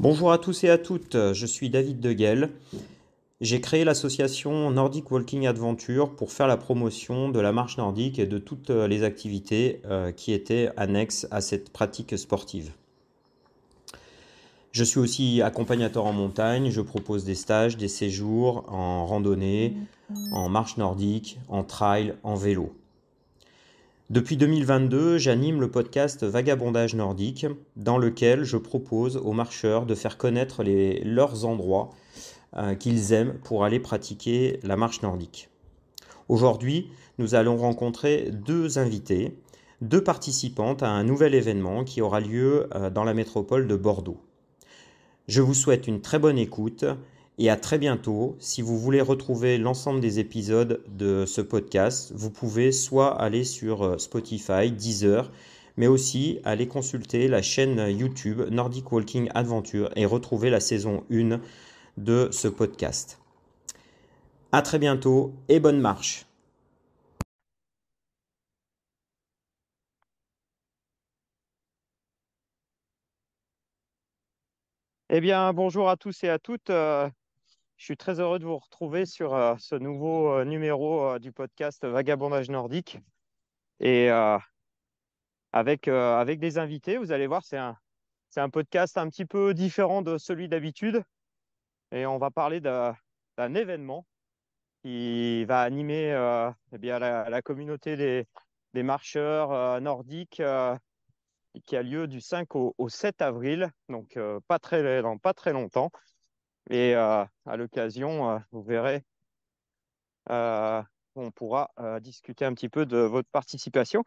Bonjour à tous et à toutes, je suis David Deguel. J'ai créé l'association Nordic Walking Adventure pour faire la promotion de la marche nordique et de toutes les activités euh, qui étaient annexes à cette pratique sportive. Je suis aussi accompagnateur en montagne, je propose des stages, des séjours en randonnée, en marche nordique, en trail, en vélo. Depuis 2022, j'anime le podcast Vagabondage nordique, dans lequel je propose aux marcheurs de faire connaître leurs endroits euh, qu'ils aiment pour aller pratiquer la marche nordique. Aujourd'hui, nous allons rencontrer deux invités, deux participantes à un nouvel événement qui aura lieu euh, dans la métropole de Bordeaux. Je vous souhaite une très bonne écoute et à très bientôt. Si vous voulez retrouver l'ensemble des épisodes de ce podcast, vous pouvez soit aller sur euh, Spotify, Deezer, mais aussi aller consulter la chaîne YouTube Nordic Walking Adventure et retrouver la saison 1 de ce podcast. À très bientôt et bonne marche. Eh bien, bonjour à tous et à toutes. Je suis très heureux de vous retrouver sur euh, ce nouveau euh, numéro euh, du podcast Vagabondage nordique. Et avec, avec des invités, vous allez voir, c'est un, c'est un podcast un petit peu différent de celui d'habitude. Et on va parler d'un, événement qui va animer eh bien, la, communauté des, des marcheurs nordiques qui a lieu du 5 au, 7 avril, donc pas, très, dans pas très longtemps. Et euh, à l'occasion, euh, vous verrez, euh, on pourra discuter un petit peu de votre participation.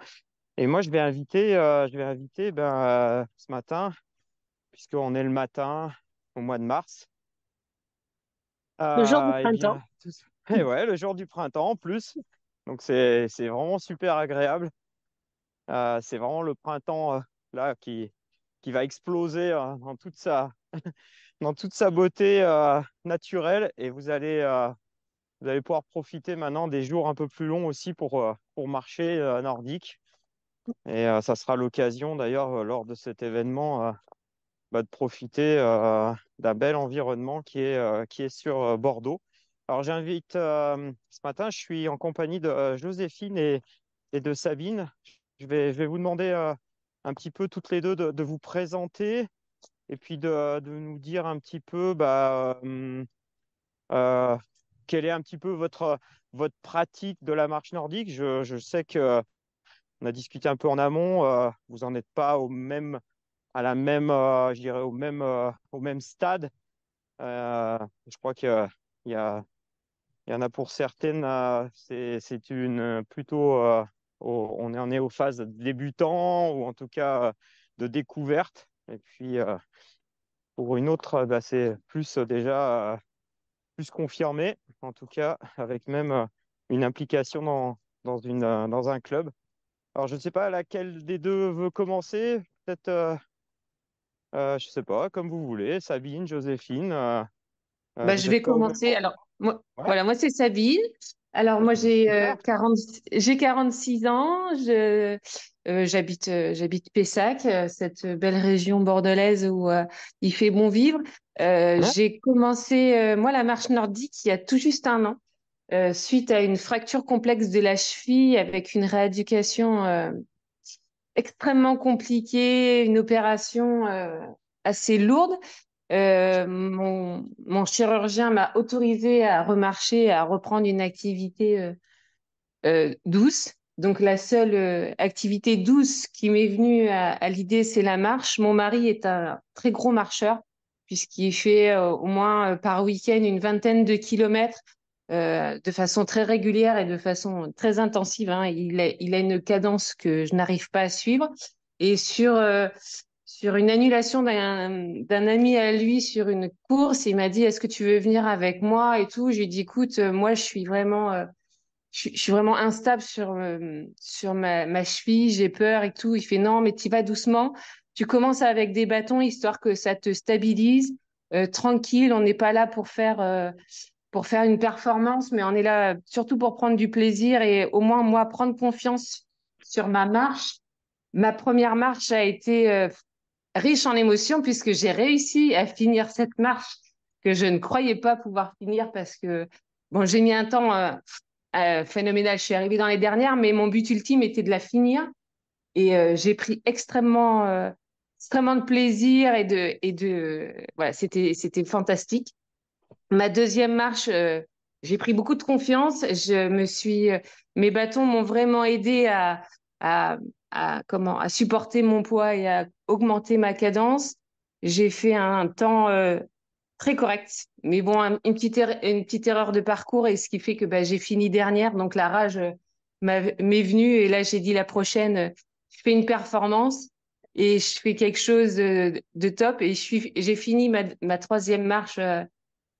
Et moi, je vais inviter, je vais inviter ben, ce matin, puisqu'on est le matin au mois de mars. le jour du eh printemps. et eh ouais, le jour du printemps en plus. Donc c'est vraiment super agréable. c'est vraiment le printemps là qui, qui va exploser dans toute sa, dans toute sa beauté euh, naturelle et vous allez, euh, vous allez pouvoir profiter maintenant des jours un peu plus longs aussi pour, euh, pour marcher nordique. Et ça sera l'occasion d'ailleurs lors de cet événement bah, de profiter d'un bel environnement qui est, qui est sur Bordeaux. Alors j'invite ce matin, je suis en compagnie de Joséphine et, et de Sabine. Je vais, je vais vous demander un petit peu toutes les deux de, de vous présenter, et puis de, nous dire un petit peu bah, euh, euh, quelle est un petit peu votre, votre pratique de la marche nordique. Je, sais que on a discuté un peu en amont, euh, vous n'en êtes pas au même, à la même, je dirais au même, au même stade. je crois qu'il y, y en a pour certaines, c'est une plutôt, on est en phase débutant ou en tout cas de découverte. Et puis, pour une autre, bah, c'est plus déjà plus confirmé, en tout cas, avec même une implication dans, dans, une, dans un club. Alors, je ne sais pas laquelle des deux veut commencer. Peut-être, euh, euh, je ne sais pas, comme vous voulez. Sabine, Joséphine. bah, je vais commencer. Alors, moi, voilà, moi, c'est Sabine. Alors, moi, j'ai 46 ans. Je, euh, j'habite, euh, j'habite Pessac, euh, cette belle région bordelaise où il fait bon vivre. J'ai commencé, moi, la marche nordique il y a tout juste un an, suite à une fracture complexe de la cheville avec une rééducation extrêmement compliquée, une opération assez lourde. mon, mon, chirurgien m'a autorisé à remarcher, à reprendre une activité douce. Donc la seule euh, activité douce qui m'est venue à, l'idée, c'est la marche. Mon mari est un très gros marcheur, puisqu'il fait euh, au moins euh, par week-end une vingtaine de kilomètres de façon très régulière et de façon très intensive. Hein. Il, a, il, a, une cadence que je n'arrive pas à suivre. Et sur, sur une annulation d'un ami à lui sur une course, il m'a dit, est-ce que tu veux venir avec moi et tout? Je lui ai dit, écoute, moi, je suis vraiment je, suis vraiment instable sur, euh, sur ma, cheville, j'ai peur et tout. Il fait non, mais tu vas doucement. Tu commences avec des bâtons histoire que ça te stabilise. Euh, tranquille, on n'est pas là pour faire, euh, pour faire une performance, mais on est là surtout pour prendre du plaisir et au moins, moi, prendre confiance sur ma marche. Ma première marche a été riche en émotions puisque j'ai réussi à finir cette marche que je ne croyais pas pouvoir finir parce que bon, j'ai mis un temps euh, euh, phénoménal. Je suis arrivée dans les dernières, mais mon but ultime était de la finir et euh, j'ai pris extrêmement extrêmement de plaisir et de voilà, c'était c'était fantastique. Ma deuxième marche, j'ai pris beaucoup de confiance. Je me suis mes bâtons m'ont vraiment aidé à, à à, comment, à supporter mon poids et à augmenter ma cadence. J'ai fait un temps euh, très correct. Mais bon, une, petite erreur, de parcours et ce qui fait que bah, j'ai fini dernière. Donc la rage euh, m'est venue et là j'ai dit la prochaine, je fais une performance et je fais quelque chose de, top. Et j'ai fini ma, troisième marche euh,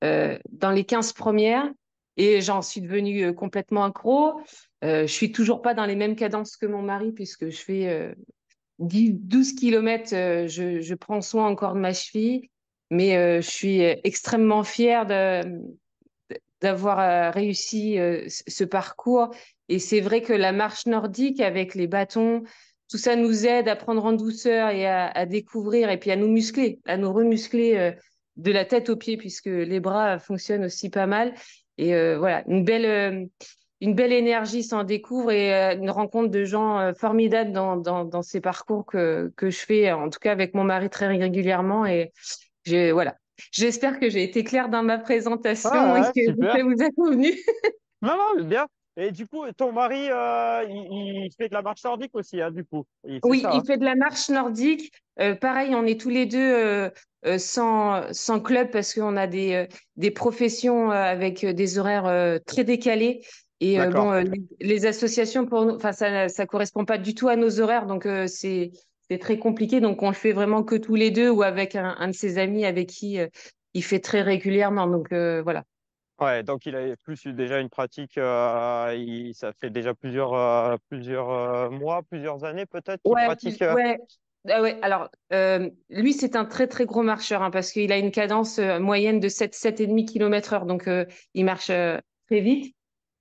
euh, dans les 15 premières et j'en suis devenue complètement accro. Euh, je suis toujours pas dans les mêmes cadences que mon mari puisque je fais 10, 12 km, je, je, prends soin encore de ma cheville, mais euh, je suis extrêmement fière d'avoir euh, réussi euh, ce parcours. Et c'est vrai que la marche nordique avec les bâtons, tout ça nous aide à prendre en douceur et à, découvrir et puis à nous muscler, à nous remuscler de la tête aux pieds puisque les bras fonctionnent aussi pas mal. Et voilà, une belle une belle énergie s'en découvre et euh, une rencontre de gens euh, formidables dans, dans, dans, ces parcours que, que je fais, en tout cas avec mon mari très régulièrement. Et voilà. J'espère que j'ai été claire dans ma présentation ah et que ça vous a convenu. non, non, bien. Et du coup, ton mari, euh, il, fait de la marche nordique aussi, hein, du coup. oui, il hein. fait de la marche nordique. pareil, on est tous les deux sans, sans club parce qu'on a des, des professions avec des horaires très décalés. Et euh, bon, euh, les, associations pour nous, ça, ça correspond pas du tout à nos horaires, donc euh, c'est c'est très compliqué. Donc on le fait vraiment que tous les deux ou avec un, de ses amis avec qui il fait très régulièrement. Donc voilà. Ouais, donc il a plus déjà une pratique, il, ça fait déjà plusieurs, plusieurs mois, plusieurs années peut-être qu'il ouais, pratique. Ouais. Ah ouais, alors lui c'est un très très gros marcheur hein, parce qu'il a une cadence moyenne de 7 7,5 km heure donc il marche très vite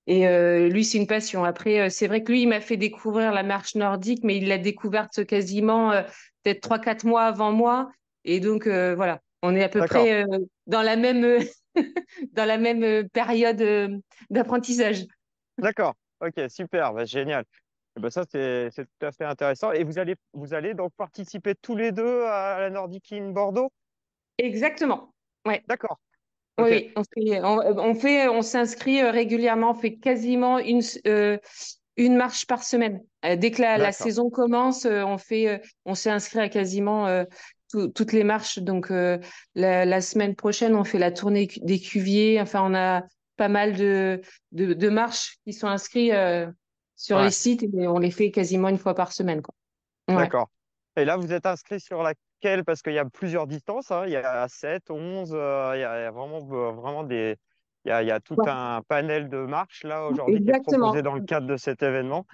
et euh, lui, c'est une passion. Après, euh, c'est vrai que lui, il m'a fait découvrir la marche nordique, mais il l'a découverte quasiment euh, peut-être trois, quatre mois avant moi. Et donc, voilà, on est à peu près dans la même, dans la même période d'apprentissage. D'accord. Ok, super, bah, génial. Et ben ça, c'est tout à fait intéressant. Et vous allez, vous allez donc participer tous les deux à la Nordic in Bordeaux? Exactement. Ouais. D'accord. Oui, on fait, on, on s'inscrit euh, régulièrement, on fait quasiment une, euh, une marche par semaine. Euh, dès que la, saison commence, on fait, on s'est inscrit à quasiment toutes les marches. Donc la, semaine prochaine, on fait la tournée des Cuviers. Enfin, on a pas mal de, de, marches qui sont inscrites sur les sites et on les fait quasiment une fois par semaine. D'accord. Et là, vous êtes inscrit sur la parce qu'il y a plusieurs distances. Hein. Il y a 7, 11, euh, il, y a, vraiment, euh, vraiment des. Il y, a, il y a tout un panel de marches là aujourd'hui qui est proposé dans le cadre de cet événement.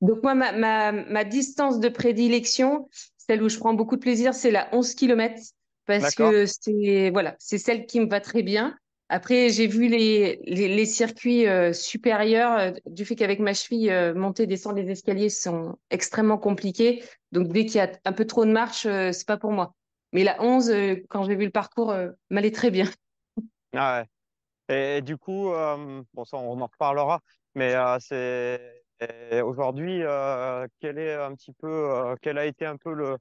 Donc moi, ma, ma, ma, distance de prédilection, celle où je prends beaucoup de plaisir, c'est la 11 km parce que c'est voilà, c'est celle qui me va très bien. Après, j'ai vu les, les, circuits euh, supérieurs euh, du fait qu'avec ma cheville, euh, monter, descendre les escaliers sont extrêmement compliqués. Donc, dès qu'il y a un peu trop de marche, c'est pas pour moi. Mais la 11, quand j'ai vu le parcours, m'allait très bien. Ah ouais. Et, du coup, bon, ça, on en reparlera. Mais c'est aujourd'hui, quel est un petit peu, quel a été un peu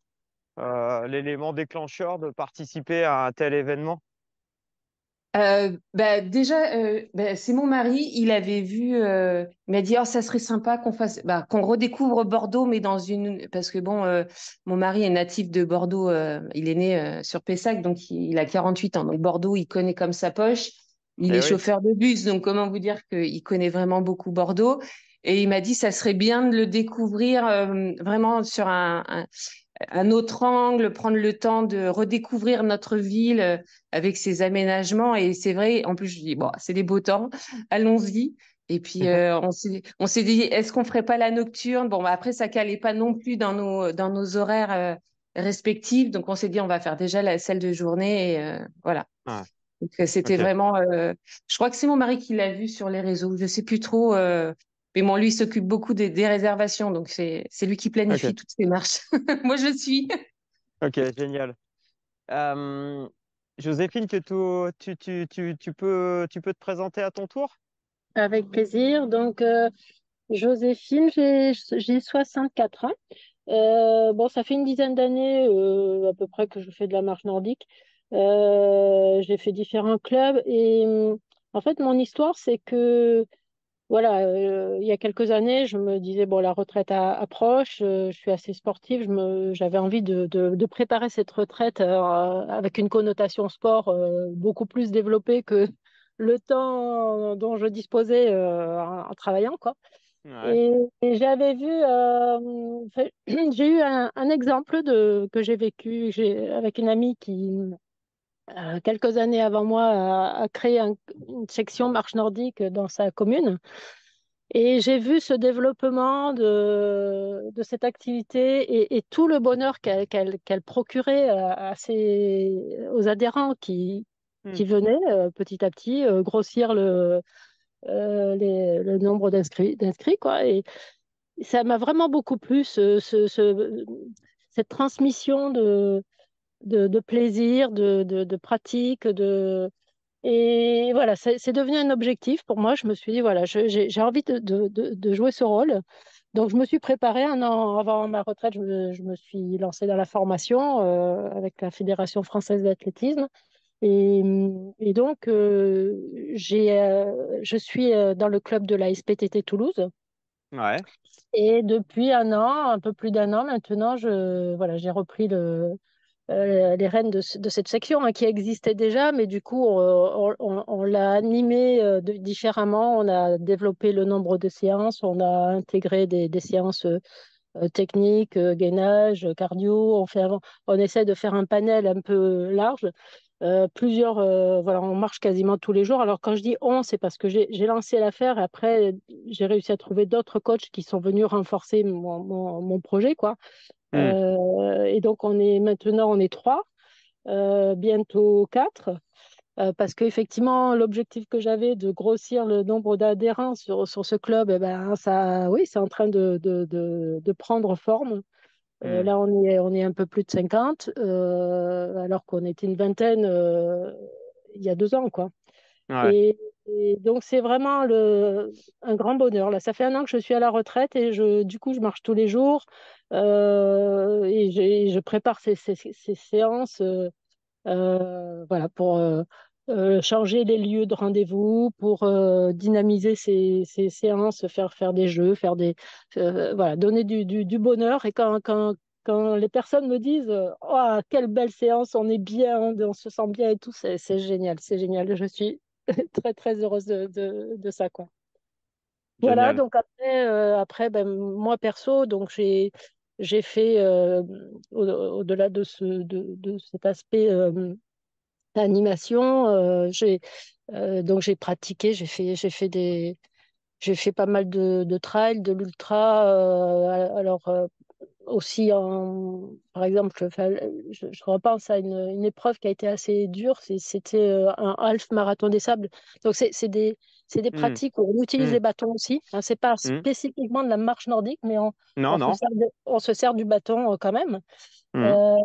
l'élément déclencheur de participer à un tel événement? Euh, bah, déjà, euh, bah, c'est mon mari. Il avait vu, euh, il m'a dit, oh, ça serait sympa qu'on fasse, bah, qu'on redécouvre Bordeaux, mais dans une, parce que bon, mon mari est natif de Bordeaux. Il est né sur Pessac, donc il, a 48 ans. Donc Bordeaux, il connaît comme sa poche. Il eh est chauffeur de bus, donc comment vous dire qu'il connaît vraiment beaucoup Bordeaux? Et il m'a dit, ça serait bien de le découvrir vraiment sur un, un un autre angle, prendre le temps de redécouvrir notre ville euh, avec ses aménagements. Et c'est vrai, en plus, je dis, bon, c'est des beaux temps, allons-y. Et puis, mhm. euh, on s'est dit, est-ce qu'on ferait pas la nocturne? Bon, bah, après, ça calait pas non plus dans nos, dans nos horaires euh, respectifs. Donc, on s'est dit, on va faire déjà la salle de journée. Et voilà. Donc, c'était vraiment. je crois que c'est mon mari qui l'a vu sur les réseaux. Je sais plus trop. Mais bon, lui, il s'occupe beaucoup des, réservations, donc c'est lui qui planifie toutes ces marches. Moi, je suis. Ok, génial. Joséphine, que tu, tu, tu, tu, peux, tu peux te présenter à ton tour? Avec plaisir. Donc, euh, Joséphine, j'ai 64 ans. Euh, bon, ça fait une dizaine d'années euh, à peu près que je fais de la marche nordique. j'ai fait différents clubs et en fait, mon histoire, c'est que voilà, il y a quelques années, je me disais, bon, la retraite approche, je suis assez sportive, j'avais envie de, de, préparer cette retraite avec une connotation sport beaucoup plus développée que le temps dont je disposais en, travaillant, quoi. Et, j'avais vu, j'ai eu un, exemple de, que j'ai vécu avec une amie qui, quelques années avant moi, a, créé une section marche nordique dans sa commune. Et j'ai vu ce développement de, de cette activité et, tout le bonheur qu'elle procurait à, aux adhérents qui, hmm. qui venaient euh, petit à petit euh, grossir le, euh, le nombre d'inscrits. Et ça m'a vraiment beaucoup plu, ce, ce, cette transmission de, de, de plaisir, de, de, de pratique, de, et voilà, c'est devenu un objectif pour moi. Je me suis dit, voilà, j'ai envie de, de, jouer ce rôle. Donc, je me suis préparée un an avant ma retraite. Je me, je me suis lancée dans la formation euh, avec la Fédération française d'athlétisme. Et, et, donc, euh, euh, je suis dans le club de la SPTT Toulouse. Ouais. Et depuis un an, un peu plus d'un an maintenant, je, voilà, j'ai repris le, euh, les rênes de, cette section hein, qui existait déjà, mais du coup, on, l'a animé euh, différemment. On a développé le nombre de séances, on a intégré des, séances euh, techniques, gainage, cardio. On, fait, on essaie de faire un panel un peu large. plusieurs, voilà, on marche quasiment tous les jours. Alors quand je dis on, c'est parce que j'ai lancé l'affaire et après j'ai réussi à trouver d'autres coachs qui sont venus renforcer mon, mon projet, quoi. Mmh. Euh, et donc, on est maintenant, on est trois, euh, bientôt quatre. Euh, parce qu'effectivement, l'objectif que j'avais de grossir le nombre d'adhérents sur, sur ce club, eh ben, ça, oui, c'est en train de, de, de, prendre forme. Mmh. là, on est, on est un peu plus de 50, alors qu'on était une vingtaine il y a deux ans. Quoi. Et, donc, c'est vraiment un grand bonheur. Là, ça fait un an que je suis à la retraite et je, du coup, je marche tous les jours euh, et, je prépare ces, ces, séances euh, euh, voilà, pour changer les lieux de rendez-vous, pour dynamiser ces, ces, séances, faire, faire des jeux, faire des, voilà, donner du, du, du, bonheur. Et quand, quand, quand les personnes me disent oh, quelle belle séance, on est bien, on se sent bien et tout, c'est génial, c'est génial. Je suis très très heureuse de, de, de ça quoi. Voilà, donc après, euh, après ben, moi perso, donc j'ai j'ai fait euh, au-delà de, ce, de, de cet aspect euh, d'animation, j'ai donc j'ai pratiqué, j'ai fait j'ai fait des j'ai fait pas mal de, de trail, de l'ultra. alors aussi, en, par exemple, je, je, repense à une, une, épreuve qui a été assez dure, c'était euh, un half marathon des sables. Donc, c'est des, des mmh. pratiques où on utilise mmh. les bâtons aussi. Hein, c'est pas mmh. spécifiquement de la marche nordique, mais on, non, on, non. Se, sert on se sert du bâton euh, quand même. Euh,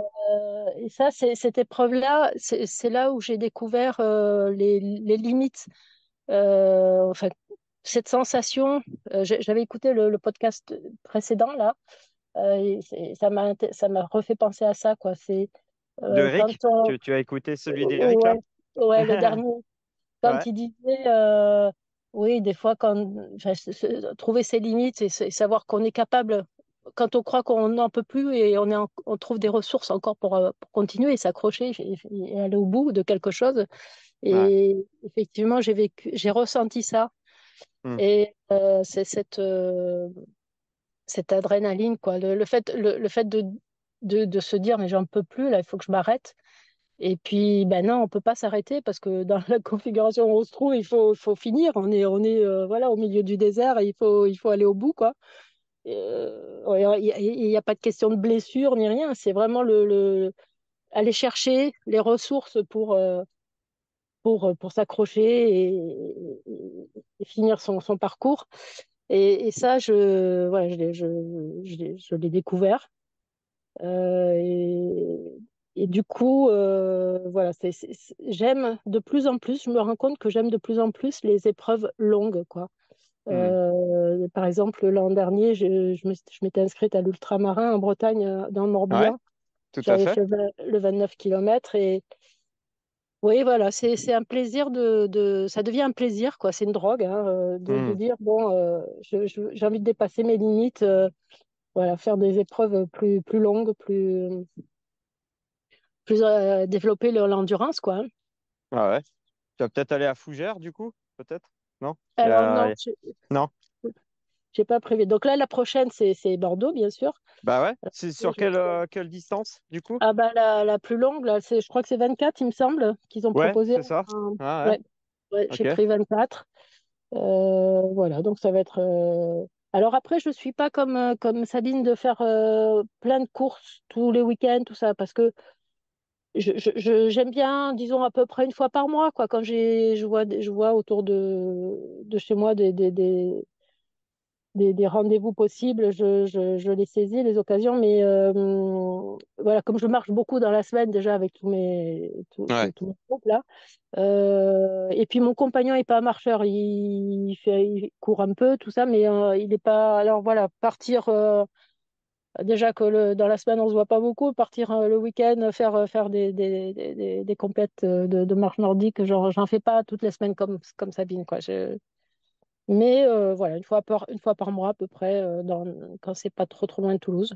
et ça, cette épreuve-là, c'est là où j'ai découvert les, les, limites. enfin, cette sensation, j'avais écouté le, le, podcast précédent là, euh, ça m'a ça m'a refait penser à ça quoi c'est euh, Eric tu, tu, as écouté celui d'Eric ouais, ouais le dernier quand il disait euh, oui des fois quand trouver ses limites et, savoir qu'on est capable quand on croit qu'on n'en peut plus et on, est on trouve des ressources encore pour, pour continuer et s'accrocher et, aller au bout de quelque chose. Et effectivement, j'ai vécu, j'ai ressenti ça. Mmh. Et c'est cette, cette adrénaline, quoi. Le, fait, le, fait de, de, se dire, mais j'en peux plus, là, il faut que je m'arrête. Et puis, ben non, on peut pas s'arrêter parce que dans la configuration où on se trouve, il faut, faut finir. On est, on est euh, voilà, au milieu du désert et il faut, il faut aller au bout, quoi. Euh, il n'y a, pas de question de blessure ni rien. C'est vraiment le, le, aller chercher les ressources pour, euh, pour, pour s'accrocher et, et, finir son, son parcours. Et, ça, je, je, je, je l'ai découvert. et, et, du coup, voilà, j'aime de plus en plus, je me rends compte que j'aime de plus en plus les épreuves longues, quoi. Mmh. par exemple, l'an dernier, je, je m'étais inscrite à l'ultramarin en Bretagne, dans le Morbihan. J'avais fait. le 29 km et oui, voilà, c'est un plaisir de, de, Ça devient un plaisir, quoi. C'est une drogue, hein, de, de, mmh. dire, bon, j'ai envie de dépasser mes limites, voilà, faire des épreuves plus, plus longues, plus, plus développer l'endurance, quoi. Hein. Ah ouais? Tu vas peut-être aller à Fougères, du coup, peut-être? Non? Alors, non, non? J'ai pas prévu. Donc là, la prochaine, c'est Bordeaux, bien sûr. Bah ouais. C'est sur quelle, euh, quelle distance, du coup? Ah bah la, la plus longue, là, je crois que c'est 24, il me semble, qu'ils ont ouais, proposé. c'est ça. Ah ouais. ouais. J'ai pris 24. Euh, voilà, donc ça va être. Euh, alors après, je ne suis pas comme, comme Sabine de faire plein de courses tous les week-ends, tout ça, parce que j'aime bien, disons, à peu près une fois par mois, quoi, quand je vois, je vois autour de, de chez moi des, des, des des, rendez-vous possibles, je, je, les saisis, les occasions. Mais euh, voilà, comme je marche beaucoup dans la semaine déjà avec tous mes, tous, groupes là. Euh, et puis mon compagnon n'est pas marcheur, il, fait, il court un peu, tout ça, mais euh, il n'est pas. Alors voilà, partir. Déjà que le, dans la semaine, on ne se voit pas beaucoup. Partir le week-end, faire, faire des, des, des, des compètes de, de marche nordique, genre, j'en fais pas toutes les semaines comme, comme Sabine. Quoi. Je, mais euh, voilà, une fois, par, une fois par mois à peu près, euh, dans, quand c'est pas trop trop loin de Toulouse.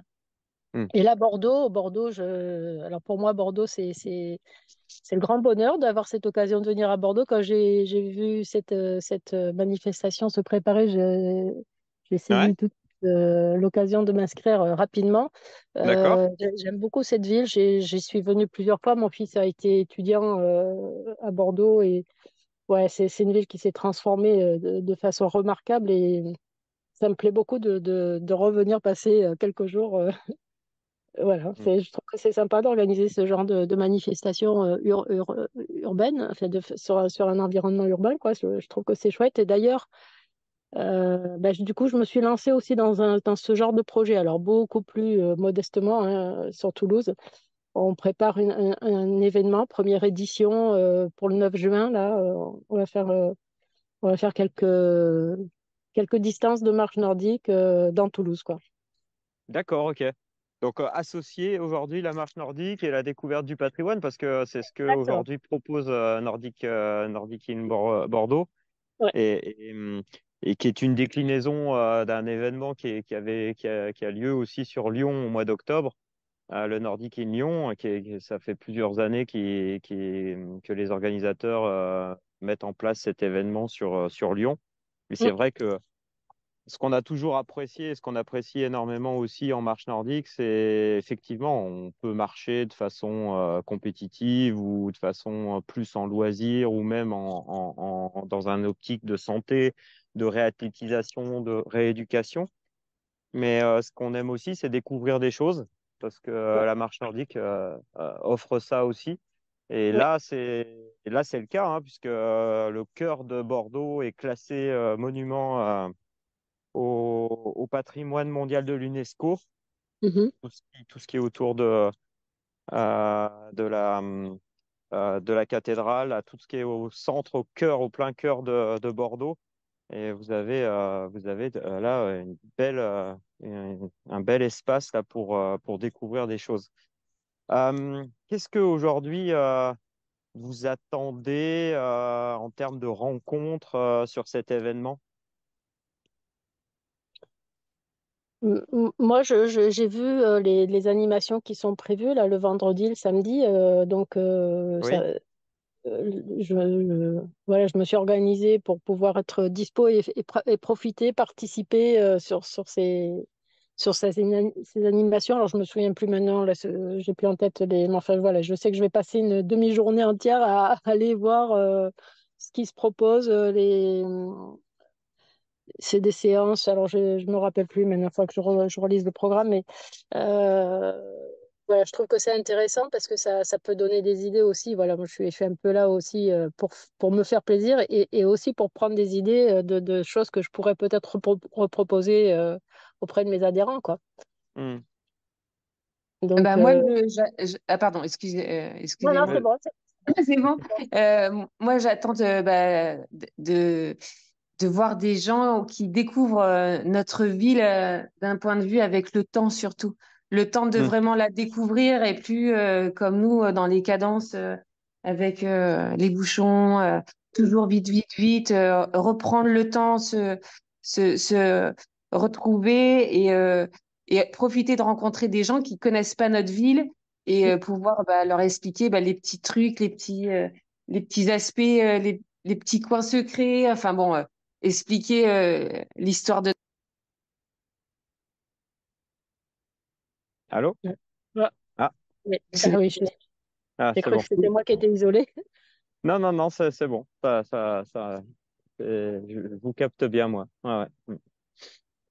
Mmh. Et là, Bordeaux, Bordeaux, je... alors pour moi, Bordeaux, c'est, c'est, c'est le grand bonheur d'avoir cette occasion de venir à Bordeaux. Quand j'ai, j'ai vu cette, euh, cette manifestation se préparer, j'ai, j'ai saisi toute l'occasion de m'inscrire rapidement. j'aime beaucoup cette ville. j'y suis venue plusieurs fois. Mon fils a été étudiant à Bordeaux et ouais, c'est une ville qui s'est transformée euh, de, façon remarquable et ça me plaît beaucoup de, de, revenir passer euh, quelques jours. Euh, voilà, mmh. je trouve que c'est sympa d'organiser ce genre de, enfin de, sur, sur, un environnement urbain. Quoi. Je, trouve que c'est chouette. Et d'ailleurs, bah, du coup, je me suis lancée aussi dans, un, dans ce genre de projet, alors beaucoup plus modestement hein, sur Toulouse on prépare un, événement, première édition euh, pour le 9 juin. Là, euh, on va faire, euh, on va faire quelques, quelques distances de marche nordique dans Toulouse. Quoi. D'accord, ok. Donc associer aujourd'hui la marche nordique et la découverte du patrimoine, parce que c'est ce que aujourd'hui propose Nordic, Nordic in Bordeaux, et, et, qui est une déclinaison d'un événement qui, qui, avait, qui a, qui, a, lieu aussi sur Lyon au mois d'octobre, le Nordic in Lyon, qui, ça fait plusieurs années qui, que les organisateurs euh, mettent en place cet événement sur, euh, sur Lyon. Mais c'est mm. vrai que ce qu'on a toujours apprécié, ce qu'on apprécie énormément aussi en marche nordique, c'est effectivement, on peut marcher de façon euh, compétitive ou de façon plus en loisir ou même en, en, dans un optique de santé, de réathlétisation, de rééducation. Mais ce qu'on aime aussi, c'est découvrir des choses parce que euh, la marche nordique euh, euh, offre ça aussi. Et là, c'est là c'est le cas, hein, puisque le cœur de Bordeaux est classé monument au, patrimoine mondial de l'UNESCO. Mmh tout, ce qui est autour de, de, la, de la cathédrale, tout ce qui est au centre, au cœur, au plein cœur de, de Bordeaux. Et vous avez, vous avez là une belle, un bel espace là, pour, euh, pour découvrir des choses. Qu'est-ce qu'aujourd'hui euh, vous attendez euh, en termes de rencontres sur cet événement? Moi, j'ai vu les, les, animations qui sont prévues là, le vendredi, le samedi. donc, je, voilà, je me suis organisée pour pouvoir être dispo et, profiter, participer sur, sur ces, sur ces, animations. Alors, je me souvien plus maintenant, là, j'ai plus en tête les. Enfin, voilà, je sais que je vais passer une demi-journée entière à, aller voir euh, ce qui se propose. Euh, les... C'est des séances, alors je ne me rappelle plus maintenant, il faut que je, je, relise le programme, mais euh, voilà, je trouve que c'est intéressant parce que ça, ça, peut donner des idées aussi. Voilà, moi, je suis, je suis un peu là aussi pour, pour me faire plaisir et, et aussi pour prendre des idées de, de, choses que je pourrais peut-être reproposer auprès de mes adhérents. Quoi. Mmh. Donc, bah, moi, ah, pardon, excusez, excusez Non, non, c'est bon. C'est bon. moi, j'attends bah, de, de, voir des gens qui découvrent notre ville d'un point de vue avec le temps surtout. Le temps de mmh. vraiment la découvrir et plus comme nous dans les cadences avec les bouchons, toujours vite, vite, vite, reprendre le temps, se, se, se retrouver et, et profiter de rencontrer des gens qui connaissent pas notre ville et mmh. pouvoir bah, leur expliquer bah, les petits trucs, les petits, les petits aspects, les, les, petits coins secrets. Enfin bon, expliquer l'histoire de. Allô? Ah. Oui, ah, J'ai cru que c'était moi qui étais isolée. Non, non, non, c'est bon. Ça, ça, ça, je vous capte bien, moi. ouais. Mm.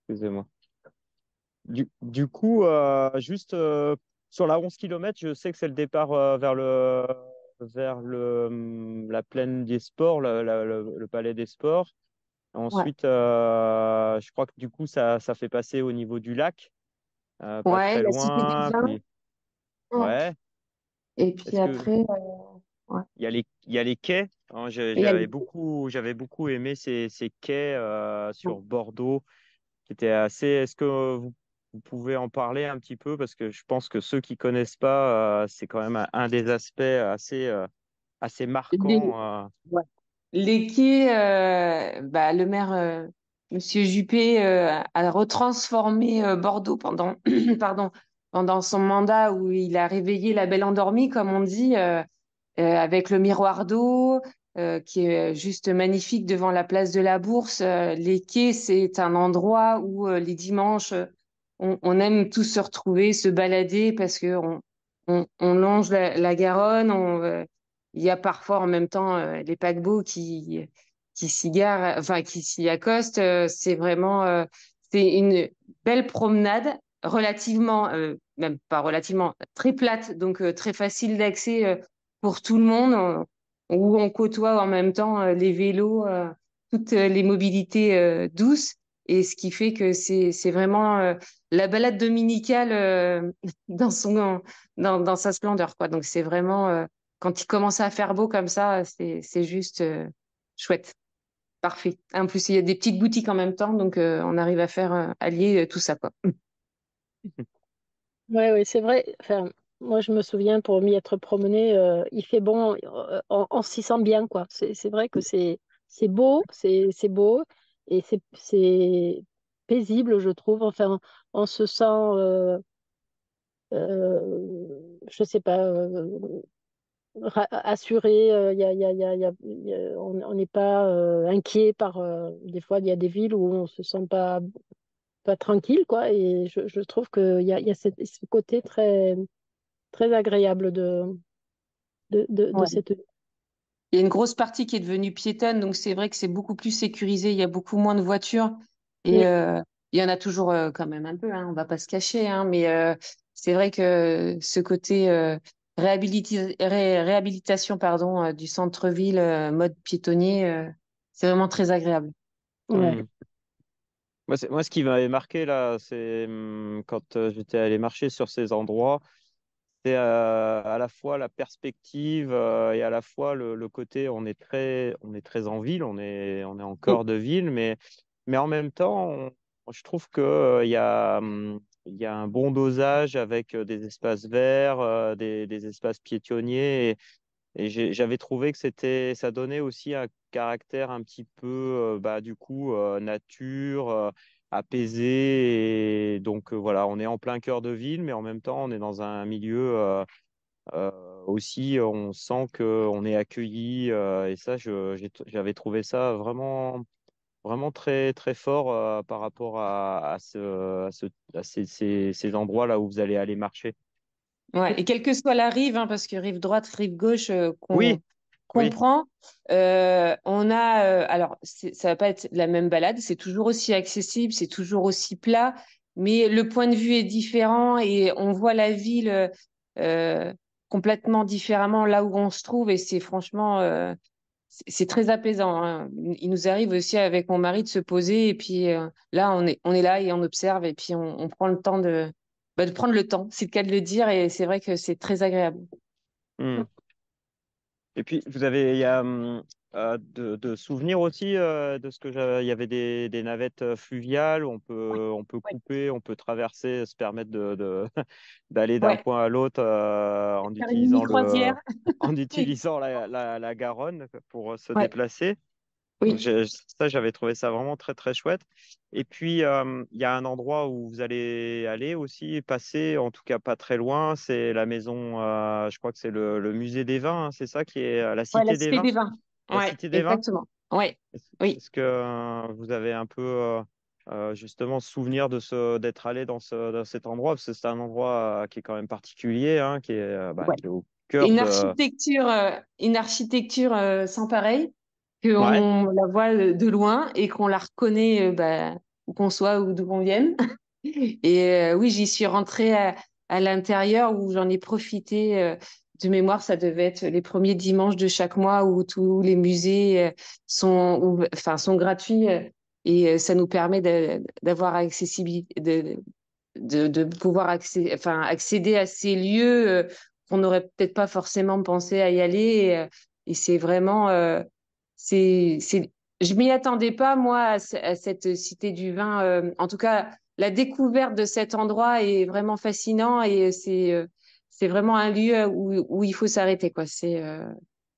Excusez-moi. Du, du, coup, euh, juste euh, sur la 11 km, je sais que c'est le départ euh, vers le vers le mm, la plaine des sports, le, le, palais des sports. Ensuite, je crois que du coup, ça, ça fait passer au niveau du lac. Pas ouais, très loin. Ouais. Et puis après, euh, il, y a les, il y a les quais. Hein, j'avais beaucoup, j'avais beaucoup aimé ces, ces quais euh, sur Bordeaux, qui étaient assez. Est-ce que vous, vous, pouvez en parler un petit peu? Parce que je pense que ceux qui connaissent pas, euh, c'est quand même un, des aspects assez, assez marquants. Les, les quais, bah, le maire. Monsieur Juppé a retransformé Bordeaux pendant, pardon, pendant son mandat où il a réveillé la belle endormie, comme on dit, euh, euh, avec le miroir d'eau, euh, qui est juste magnifique devant la place de la Bourse. les quais, c'est un endroit où les dimanches, on, aime tous se retrouver, se balader parce que on, longe la, Garonne. il y a parfois en même temps les paquebots qui qui s'y enfin qui s'y accostent. c'est vraiment c'est une belle promenade relativement, euh, même pas relativement, très plate, donc euh, très facile d'accès euh, pour tout le monde, où on côtoie en même temps les vélos, toutes les mobilités douces, et ce qui fait que c'est vraiment la balade dominicale dans, son, dans, sa splendeur. Quoi. Donc c'est vraiment, quand il commence à faire beau comme ça, c'est juste chouette. Parfait. En plus, il y a des petites boutiques en même temps, donc on arrive à faire allier tout ça. Quoi. Oui, oui, c'est vrai. Enfin, moi, je me souviens pour m'y être promené, euh, il fait bon, euh, on, s'y sent bien, quoi. C'est vrai que c'est c'est beau, c'est beau et c'est paisible, je trouve. Enfin, on se sent, euh, euh, je sais pas, assuré. A, on n'est pas inquiet par. des fois, il y a des villes où on se sent pas tranquille, quoi. Et je, je trouve qu'il y a, y a ce côté très, très agréable de, de, de, cette. Il y a une grosse partie qui est devenue piétonne, donc c'est vrai que c'est beaucoup plus sécurisé. Il y a beaucoup moins de voitures. Et euh, il y en a toujours euh, quand même un peu, hein, on va pas se cacher. Hein, mais euh, c'est vrai que ce côté réhabilitation pardon, du centre-ville, mode piétonnier, c'est vraiment très agréable. Mmh. Moi, ce qui m'avait marqué là, c'est hum, quand euh, j'étais allé marcher sur ces endroits, c'est euh, à la fois la perspective euh, et à la fois le, côté, on est très, on est très en ville, on est, on est en cœur de ville, mais, mais en même temps, je trouve qu'il y a, hum, il y a un bon dosage avec des espaces verts, des, espaces piétonniers. Et, j'avais trouvé que c'était, ça donnait aussi un caractère un petit peu, bah, du coup, nature, apaisé. Et donc, voilà, on est en plein cœur de ville, mais en même temps, on est dans un milieu aussi, on sent qu'on est accueilli. et ça, j'avais trouvé ça vraiment vraiment très très fort par rapport à, à, ce, à, ces, ces, ces endroits-là où vous allez aller marcher. Ouais, et quelle que soit la rive, hein, parce que rive droite, rive gauche, oui comprend. Euh, on a, euh, alors, ça va pas être la même balade, c'est toujours aussi accessible, c'est toujours aussi plat, mais le point de vue est différent et on voit la ville euh, complètement différemment là où on se trouve et c'est franchement, c'est très apaisant. Hein. Il nous arrive aussi avec mon mari de se poser et puis là, on est, là et on observe et puis on, prend le temps de, bah, de prendre le temps. C'est le cas de le dire et c'est vrai que c'est très agréable. Mmh. Et puis, vous avez, il y a hum, euh, de, souvenirs aussi euh, de ce que il y avait des, navettes euh, fluviales où on peut, on peut couper, on peut traverser, se permettre de, d'aller d'un point à l'autre en, utilisant en utilisant la, la, Garonne pour se déplacer. Oui. ça, j'avais trouvé ça vraiment très, très chouette. Et puis, il y a un endroit où vous allez aller aussi, passer, en tout cas pas très loin, c'est la maison, je crois que c'est le, musée des vins, hein, c'est ça qui est la Cité, la cité des, vins? La Cité des exactement. Vins. Ouais. Est-ce, oui. Est-ce que vous avez un peu, justement, souvenir de ce, d'être allé dans, ce, dans cet endroit? Parce que c'est un endroit qui est quand même particulier, hein, qui, est, bah, au cœur une architecture, une architecture sans pareil qu'on la voit de loin et qu'on la reconnaît euh, bah, où qu'on soit ou d'où qu'on vienne. Et euh, oui, j'y suis rentrée à, l'intérieur où j'en ai profité. Euh, de mémoire, ça devait être les premiers dimanches de chaque mois où tous les musées sont, enfin, sont gratuits et ça nous permet d'avoir accessibilité, de, de, pouvoir accéder, enfin, accéder à ces lieux qu'on n'aurait peut-être pas forcément pensé à y aller. Et, c'est vraiment c'est, c'est, je m'y attendais pas moi à, cette cité du vin. Euh, en tout cas, la découverte de cet endroit est vraiment fascinant et c'est, euh, c'est vraiment un lieu où, où il faut s'arrêter quoi. C'est, euh,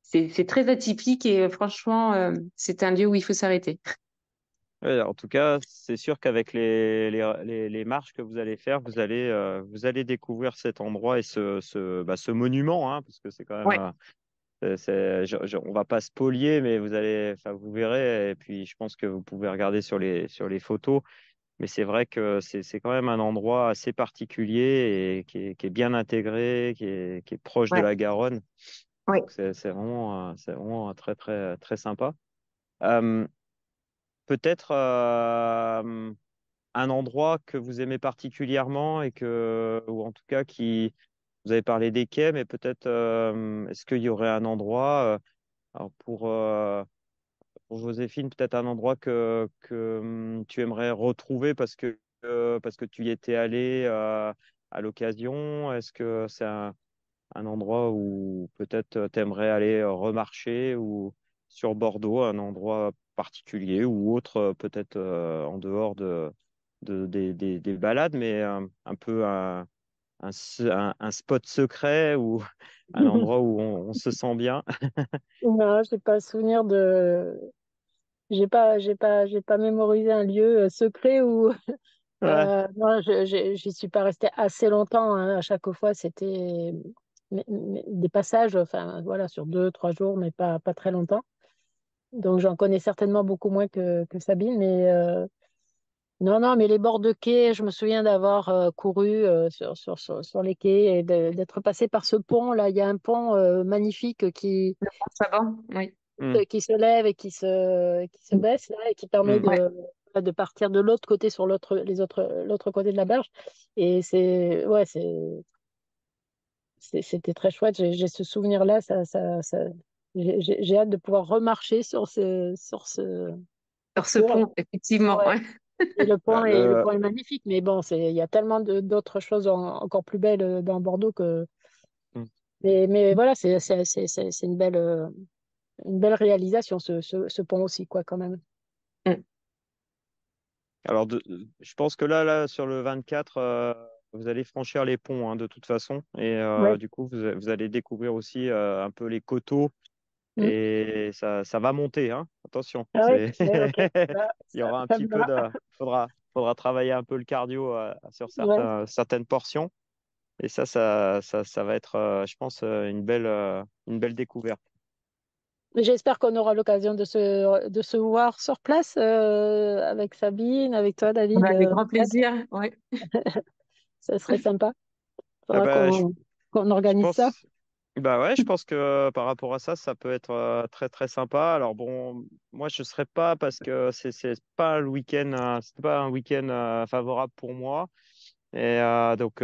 c'est, c'est très atypique et franchement, c'est un lieu où il faut s'arrêter. en tout cas, c'est sûr qu'avec les, les, les, marches que vous allez faire, vous allez, vous allez découvrir cet endroit et ce, ce, bah, ce monument, hein, parce que c'est quand même c'est, on va pas spolier, mais vous allez, enfin, vous verrez. Et puis, je pense que vous pouvez regarder sur les, sur les photos. Mais c'est vrai que c'est, c'est quand même un endroit assez particulier et qui est, qui est bien intégré, qui est, qui est proche de la Garonne. Oui. C'est, c'est vraiment, c'est vraiment très, très, très sympa. peut-être un endroit que vous aimez particulièrement et que, ou en tout cas qui, vous avez parlé des quais, mais peut-être euh, est-ce qu'il y aurait un endroit euh, pour, euh, pour Joséphine, peut-être un endroit que, hum, tu aimerais retrouver parce que, parce que tu y étais allé à l'occasion? Est-ce que c'est un, endroit où peut-être tu aimerais aller remarcher ou sur Bordeaux, un endroit particulier ou autre, peut-être en dehors de, de des, des, des, balades, mais un peu un, un, un, spot secret ou un endroit où on, se sent bien? Non, j'ai pas souvenir de. J'ai pas, j'ai pas, j'ai pas mémorisé un lieu euh, secret où. Euh, non, j'y suis pas restée assez longtemps. Hein. À chaque fois, c'était des passages, enfin voilà, sur deux, trois jours, mais pas, pas très longtemps. Donc j'en connais certainement beaucoup moins que, que Sabine, mais euh, non, non, mais les bords de quai, je me souviens d'avoir euh, couru euh, sur, sur, sur, les quais et d'être passé par ce pont. Là, il y a un pont euh, magnifique qui, ça va, oui. Hmm. qui se lève et qui se, qui se baisse là, et qui permet hmm. de, de partir de l'autre côté sur l'autre, les autres, l'autre côté de la berge. Et c'est, ouais, c'est, c'était très chouette. J'ai ce souvenir-là. Ça, ça, ça j'ai hâte de pouvoir remarcher sur ce, sur ce, sur ce pont, effectivement. Ouais le point, est, le point est magnifique, mais bon, il y a tellement d'autres choses encore plus belles euh, dans Bordeaux que. Mm. Mais, mais voilà, c'est une belle, euh, une belle réalisation, ce, ce, pont aussi, quoi, quand même. Mm. Alors, de, je pense que là, là, sur le 24, euh, vous allez franchir les ponts, hein, de toute façon. Et du coup, vous, vous, allez découvrir aussi un peu les coteaux Mm. Et ça, ça va monter, hein attention. Ah Il y aura un petit peu de. Faudra, faudra travailler un peu le cardio euh, sur certains, certaines portions. Et ça, ça, ça, ça va être, euh, je pense, euh, une belle, une belle découverte. J'espère qu'on aura l'occasion de se, de se voir sur place avec Sabine, avec toi, David. avec grand plaisir, oui. ça serait sympa. Ah bah, qu'on organise ça. Bah ouais, je pense que euh, par rapport à ça, ça peut être euh, très très sympa. Alors bon, moi je ne serais pas parce que c'est c'est pas le week-end, euh, c'est pas un week-end favorable pour moi. Et donc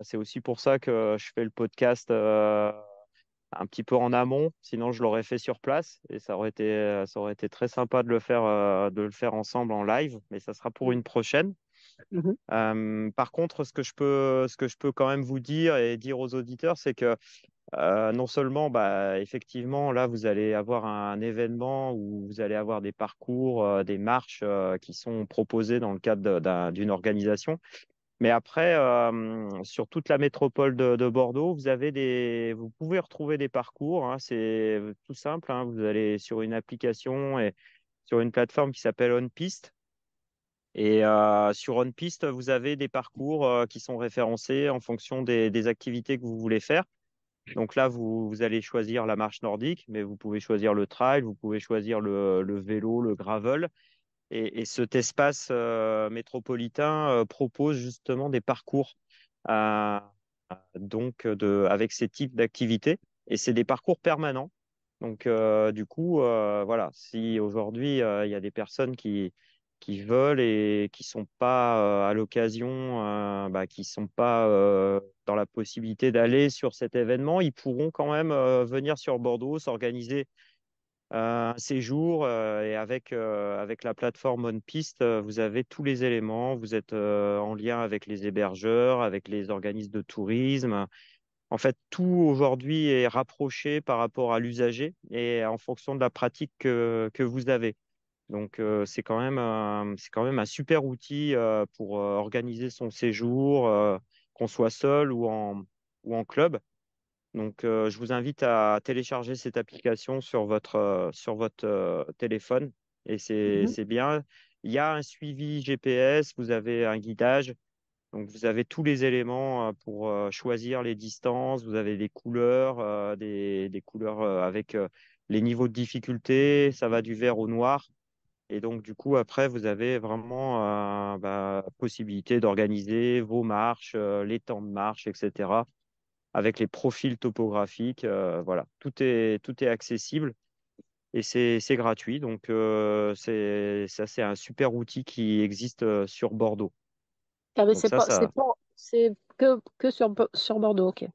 c'est aussi pour ça que je fais le podcast un petit peu en amont. Sinon je l'aurais fait sur place et ça aurait été ça aurait été très sympa de le faire de le faire ensemble en live, mais ça sera pour une prochaine. Mmh par contre, ce que, je peux, ce que je peux quand même vous dire et dire aux auditeurs, c'est que non seulement, bah, effectivement, là, vous allez avoir un événement où vous allez avoir des parcours, des marches qui sont proposées dans le cadre d'une organisation, mais après, sur toute la métropole de, Bordeaux, vous, avez des, vous pouvez retrouver des parcours. Hein, c'est tout simple. Hein, vous allez sur une application et sur une plateforme qui s'appelle OnPiste. Et sur OnPiste, vous avez des parcours qui sont référencés en fonction des, activités que vous voulez faire. Donc là, vous, allez choisir la marche nordique, mais vous pouvez choisir le trail, vous pouvez choisir le, vélo, le gravel. Et, cet espace euh, métropolitain euh, propose justement des parcours euh, donc avec ces types d'activités. Et c'est des parcours permanents. Donc, du coup, voilà, si aujourd'hui il y a des personnes qui, qui veulent et qui sont pas à l'occasion, bah, qui sont pas dans la possibilité d'aller sur cet événement, ils pourront quand même venir sur Bordeaux, s'organiser un séjour et avec, avec la plateforme OnPiste, vous avez tous les éléments. Vous êtes en lien avec les hébergeurs, avec les organismes de tourisme. En fait, tout aujourd'hui est rapproché par rapport à l'usager et en fonction de la pratique que, que vous avez. Donc, c'est quand, même un, quand même un super outil pour organiser son séjour, qu'on soit seul ou en, ou en club. Donc, je vous invite à télécharger cette application sur votre, sur votre téléphone et mmh c'est bien. Il y a un suivi GPS, vous avez un guidage. Donc, vous avez tous les éléments pour choisir les distances. Vous avez des couleurs, des, des, couleurs avec les niveaux de difficulté. Ça va du vert au noir. Et donc, du coup, après, vous avez vraiment bah, possibilité d'organiser vos marches, les temps de marche, etc avec les profils topographiques. Euh, voilà, tout est, tout est accessible et c'est gratuit. Donc, euh, c'est ça, c'est un super outil qui existe euh, sur Bordeaux. Ah, mais c'est que, que sur, sur Bordeaux, ok.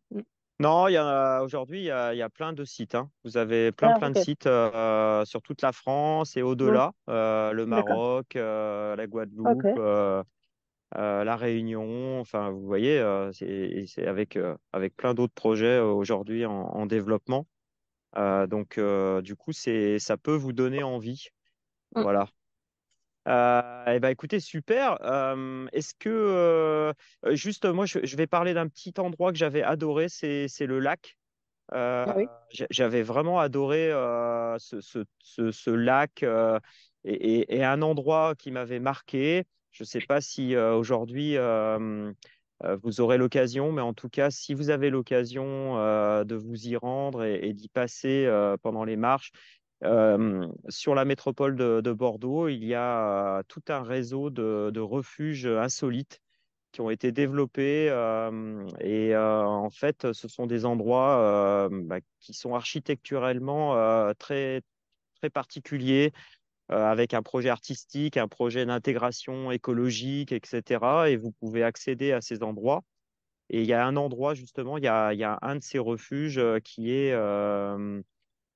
Non, il y a aujourd'hui, il y a, y a, plein de sites. Hein. Vous avez plein, ah, plein de sites sur toute la France et au-delà, le Maroc, la Guadeloupe, euh, la Réunion, enfin, vous voyez, euh, c'est avec, euh, avec plein d'autres projets aujourd'hui en, développement. donc, du coup, ça peut vous donner envie. Mm. Voilà. Eh ben, écoutez, super. Est-ce que, juste, moi, je, vais parler d'un petit endroit que j'avais adoré, c'est le lac. Ah j'avais vraiment adoré ce, ce, lac et, et, un endroit qui m'avait marqué. Je ne sais pas si euh, aujourd'hui euh, euh, vous aurez l'occasion, mais en tout cas, si vous avez l'occasion de vous y rendre et, d'y passer pendant les marches, sur la métropole de, Bordeaux, il y a tout un réseau de, refuges insolites qui ont été développés. et en fait, ce sont des endroits bah, qui sont architecturellement très, très particuliers, avec un projet artistique, un projet d'intégration écologique, etc. Et vous pouvez accéder à ces endroits. Et il y a un endroit, justement, il y a, un de ces refuges qui est,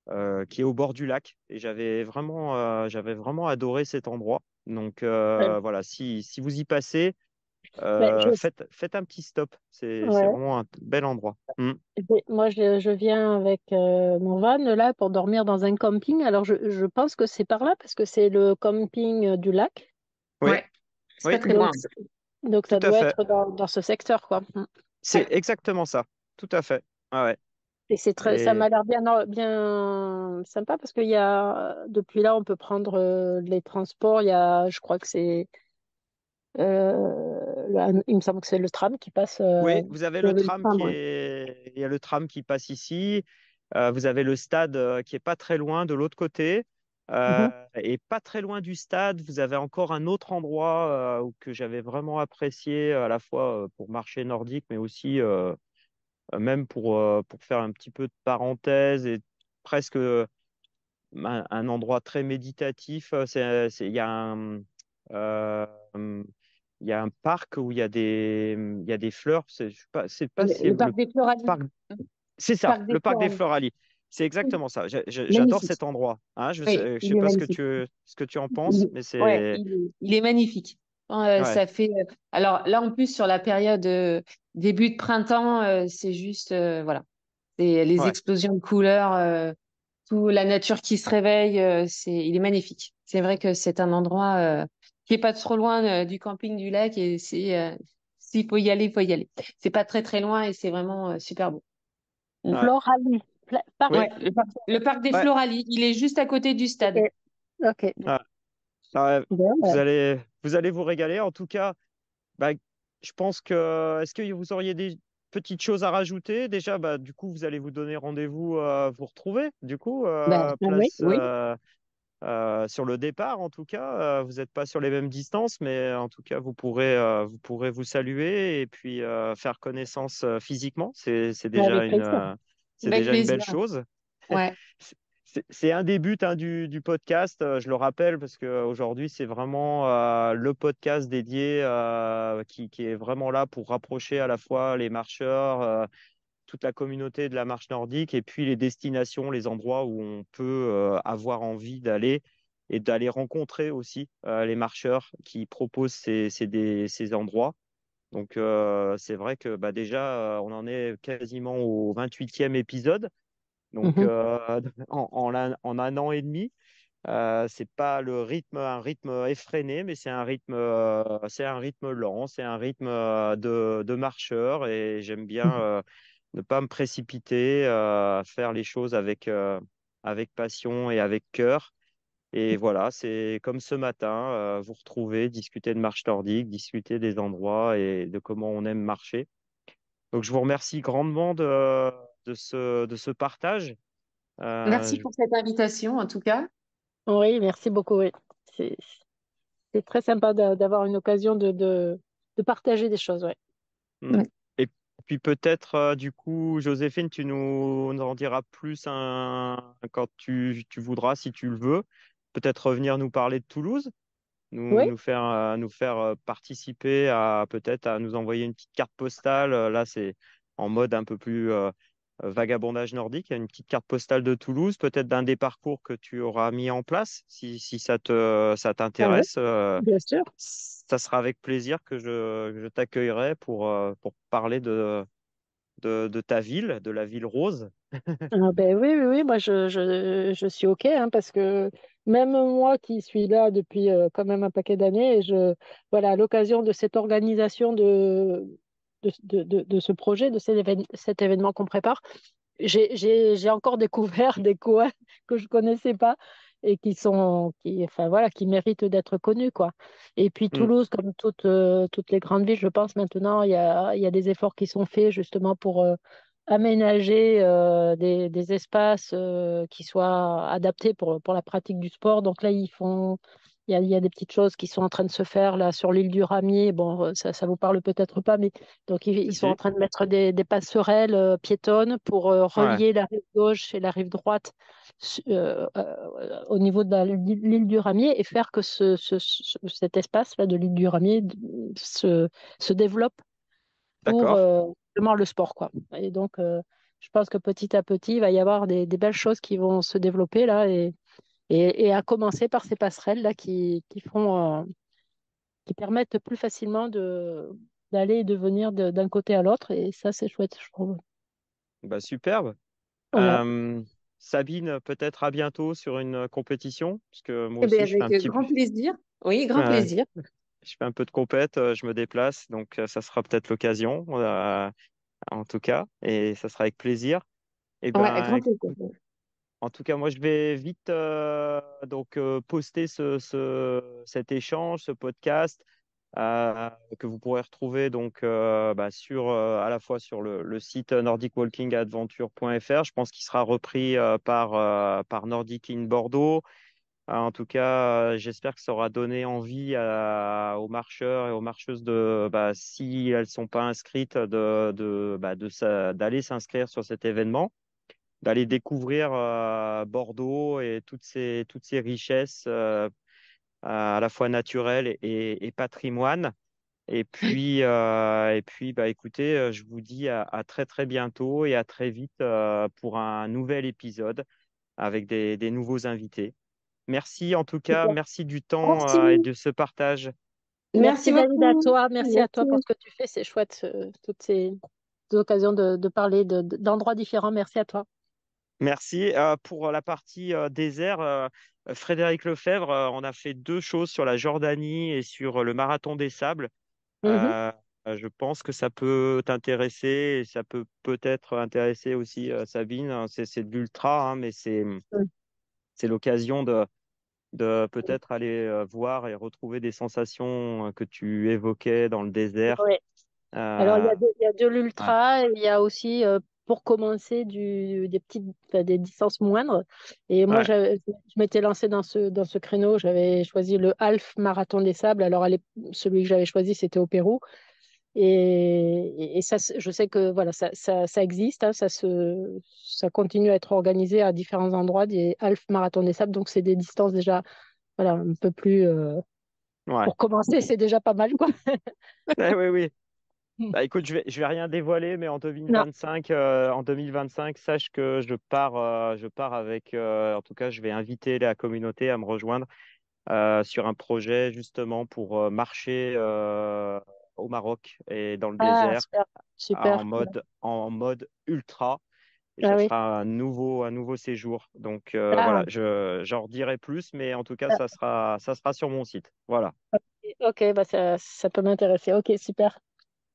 euh, qui est au bord du lac. Et j'avais vraiment, j'avais vraiment adoré cet endroit. Donc voilà, si, si, vous y passez, euh, faites, un petit stop. C'est vraiment un bel endroit. Hmm. Moi, je, viens avec euh, mon van là pour dormir dans un camping. Alors, je, pense que c'est par là parce que c'est le camping du lac. Oui. C'est très loin. Donc, ça doit être dans, ce secteur, quoi. Hmm. C'est exactement ça. Tout à fait. Ah ouais. Et c'est très, ça m'a l'air bien, bien sympa parce qu'il y a, depuis là, on peut prendre euh, les transports. Il y a, je crois que c'est euh, il me semble que c'est le tram qui passe. Euh, oui, vous avez le tram, qui est... Il y a le tram qui passe ici. Euh, vous avez le stade qui est pas très loin de l'autre côté. Mhm. Et pas très loin du stade, vous avez encore un autre endroit que j'avais vraiment apprécié à la fois pour marcher nordique, mais aussi même pour, pour faire un petit peu de parenthèse et presque un, endroit très méditatif. Il y a un, il y a un parc où il y a des, il y a des fleurs. C'est pas, c'est pas. Le, le, parc des Floralies. C'est ça, le parc des Floralies. C'est exactement ça. J'adore cet endroit. Hein. je ne sais, pas ce que, tu, ce que tu en penses, mais c'est. il, est, magnifique. Ça fait. Alors là, en plus, sur la période début de printemps, c'est juste. voilà. les explosions de couleurs, tout, la nature qui se réveille, c'est, il est magnifique. C'est vrai que c'est un endroit qui est pas trop loin du camping du lac et c'est. S'il faut y aller, il faut y aller. C'est pas très très loin et c'est vraiment super beau. Floralie. le, parc, des Floralie, il est juste à côté du stade. Ok. Vous, allez, vous allez vous régaler. En tout cas, bah, je pense que. Est-ce que vous auriez des petites choses à rajouter? Déjà, bah, du coup, vous allez vous donner rendez-vous, euh, vous retrouver, du coup, euh, bah, place, euh, sur le départ, en tout cas. vous n'êtes pas sur les mêmes distances, mais en tout cas, vous pourrez, vous, pourrez vous saluer et puis faire connaissance physiquement. C'est déjà, une, déjà une belle chose. Ouais. C'est un des buts hein, du, podcast, euh, je le rappelle, parce qu'aujourd'hui, c'est vraiment euh, le podcast dédié euh, qui, est vraiment là pour rapprocher à la fois les marcheurs, toute la communauté de la marche nordique, et puis les destinations, les endroits où on peut avoir envie d'aller et d'aller rencontrer aussi les marcheurs qui proposent ces, ces, endroits. Donc, c'est vrai que bah, déjà, on en est quasiment au 28e épisode. Donc, mmh euh, en, un, an et demi, euh, c'est pas le rythme, un rythme effréné, mais c'est un rythme, euh, c'est un rythme lent, c'est un rythme euh, de, de, marcheur et j'aime bien ne pas me précipiter, faire les choses avec, avec passion et avec cœur. Et mmh. voilà, c'est comme ce matin, vous retrouvez, discuter de marche nordique, discuter des endroits et de comment on aime marcher. Donc, je vous remercie grandement de, de ce, de ce partage. Euh, merci pour cette invitation, en tout cas. Oui, merci beaucoup. Oui. C'est très sympa d'avoir une occasion de, de, de, partager des choses. Ouais. Mm. Et puis peut-être, euh, du coup, Joséphine, tu nous, en diras plus quand tu, tu, voudras, si tu le veux. Peut-être revenir nous parler de Toulouse, nous, nous faire, euh, nous faire participer à peut-être à nous envoyer une petite carte postale. Là, c'est en mode un peu plus euh, vagabondage nordique. Une petite carte postale de Toulouse, peut-être d'un des parcours que tu auras mis en place, si, si ça t'intéresse. Ça t'intéresse euh, Bien sûr. Ça sera avec plaisir que je, je t'accueillerai pour, euh, pour parler de, de, de, ta ville, de la ville rose. ah ben oui, oui, oui, moi je, je, je suis OK, hein, parce que même moi qui suis là depuis quand même un paquet d'années, je, voilà, à l'occasion de cette organisation de, de, ce projet, de cet, événement qu'on prépare, j'ai encore découvert des coins que je ne connaissais pas et qui sont qui enfin voilà qui méritent d'être connus quoi. Et puis mm. Toulouse comme toutes euh, toutes les grandes villes je pense maintenant il y a, y a des efforts qui sont faits justement pour euh, aménager euh, des, des, espaces qui soient adaptés pour pour la pratique du sport. Donc là ils font il y, a, des petites choses qui sont en train de se faire là sur l'île du Ramier. Bon, euh, ça, ça vous parle peut-être pas, mais donc ils, sont en train de mettre des, passerelles euh, piétonnes pour euh, relier la rive gauche et la rive droite au niveau de l'île du Ramier et faire que ce, cet espace là de l'île du Ramier se, se développe pour le sport quoi. Et donc je pense que petit à petit il va y avoir des, des belles choses qui vont se développer là et et, à commencer par ces passerelles là qui, qui font, euh, qui permettent plus facilement de d'aller et de venir d'un côté à l'autre. Et ça, c'est chouette, je trouve. Bah, superbe. Euh, Sabine, peut-être à bientôt sur une compétition, parce que moi eh ben, avec grand plaisir. Oui, grand plaisir. Je fais un peu de compète, euh, je me déplace, donc ça sera peut-être l'occasion, en tout cas, et ça sera avec plaisir. Et ben, grand plaisir. En tout cas, moi, je vais vite euh, donc euh, poster ce, cet échange, ce podcast euh, que vous pourrez retrouver donc bah, sur à la fois sur le, site nordicwalkingadventure.fr. Je pense qu'il sera repris par par Nordic in Bordeaux. en tout cas, j'espère que ça aura donné envie aux marcheurs et aux marcheuses de, bah, si elles sont pas inscrites, de, de, bah, d'aller s'inscrire sur cet événement d'aller découvrir euh, Bordeaux et toutes ces, toutes ces richesses euh, à la fois naturelles et, patrimoine. Et puis, euh, et puis bah, écoutez, je vous dis à, très très bientôt et à très vite pour un nouvel épisode avec des, nouveaux invités. Merci en tout cas, merci du temps et de ce partage. Merci, David à toi. Merci, à toi pour ce que tu fais. C'est chouette, toutes ces occasions de, parler d'endroits différents. Merci à toi. Merci. pour la partie désert, Frédéric Lefebvre, on a fait deux choses sur la Jordanie et sur le marathon des sables. Mmh je pense que ça peut t'intéresser et ça peut peut-être intéresser aussi Sabine. Hein. C'est de l'ultra, hein, mais c'est mmh, l'occasion de, de peut-être aller voir et retrouver des sensations que tu évoquais dans le désert. Alors, il y a de, l'ultra, il y a aussi pour commencer du, des petites des distances moindres. Et moi, je m'étais lancée dans ce, dans ce créneau. J'avais choisi le half marathon des sables. Alors, celui que j'avais choisi, c'était au Pérou. Et, et, ça, je sais que voilà, ça, ça, ça existe, hein, ça, se, ça continue à être organisé à différents endroits, des half marathon des sables. Donc, c'est des distances déjà voilà, un peu plus. Euh, pour commencer, c'est déjà pas mal. Quoi. oui, oui. Mmh. Bah, écoute, je vais, je vais rien dévoiler, mais en 2025, euh, en 2025, sache que je pars, euh, je pars avec, euh, en tout cas, je vais inviter la communauté à me rejoindre sur un projet justement pour marcher au Maroc et dans le ah, désert super, en mode, en mode ultra. Et ah ça sera un nouveau, un nouveau séjour. Donc ah. voilà, je j'en redirai plus, mais en tout cas, ça sera, ça sera sur mon site. Voilà. Ok, bah ça, ça peut m'intéresser. Ok, super.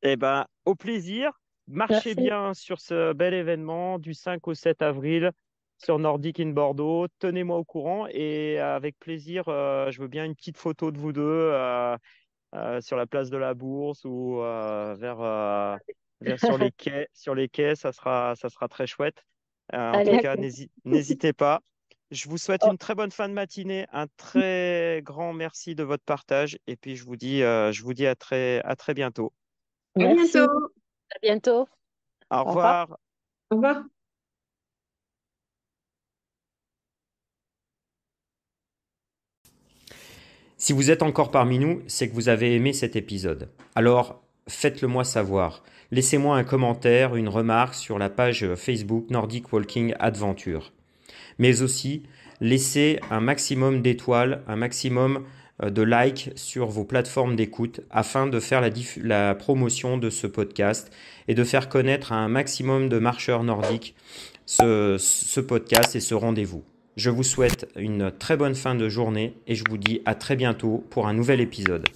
Eh ben, au plaisir. Marchez bien sur ce bel événement du 5 au 7 avril sur Nordic in Bordeaux. Tenez-moi au courant et avec plaisir, euh, je veux bien une petite photo de vous deux euh, euh, sur la place de la Bourse ou vers, sur les quais. Sur les quais, ça sera, ça sera très chouette. en tout cas, n'hésitez pas. Je vous souhaite oh. une très bonne fin de matinée, un très grand merci de votre partage et puis je vous dis, je vous dis à très, à très bientôt. À bientôt. À bientôt. Au revoir. Au revoir. Si vous êtes encore parmi nous, c'est que vous avez aimé cet épisode. Alors, faites-le moi savoir. Laissez-moi un commentaire, une remarque sur la page Facebook Nordic Walking Adventure. Mais aussi, laissez un maximum d'étoiles, un maximum euh, de likes sur vos plateformes d'écoute afin de faire la, promotion de ce podcast et de faire connaître à un maximum de marcheurs nordiques ce podcast et ce rendez-vous. Je vous souhaite une très bonne fin de journée et je vous dis à très bientôt pour un nouvel épisode.